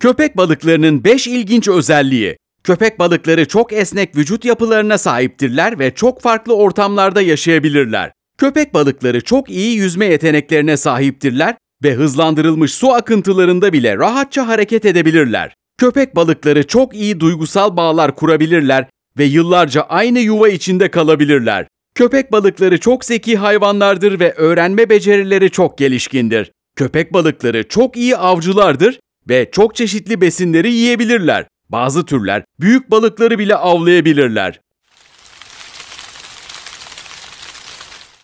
Köpek balıklarının 5 ilginç özelliği. Köpek balıkları çok esnek vücut yapılarına sahiptirler ve çok farklı ortamlarda yaşayabilirler. Köpek balıkları çok iyi yüzme yeteneklerine sahiptirler ve hızlandırılmış su akıntılarında bile rahatça hareket edebilirler. Köpek balıkları çok iyi duygusal bağlar kurabilirler ve yıllarca aynı yuva içinde kalabilirler. Köpek balıkları çok zeki hayvanlardır ve öğrenme becerileri çok gelişkindir. Köpek balıkları çok iyi avcılardır ve çok çeşitli besinleri yiyebilirler. Bazı türler büyük balıkları bile avlayabilirler.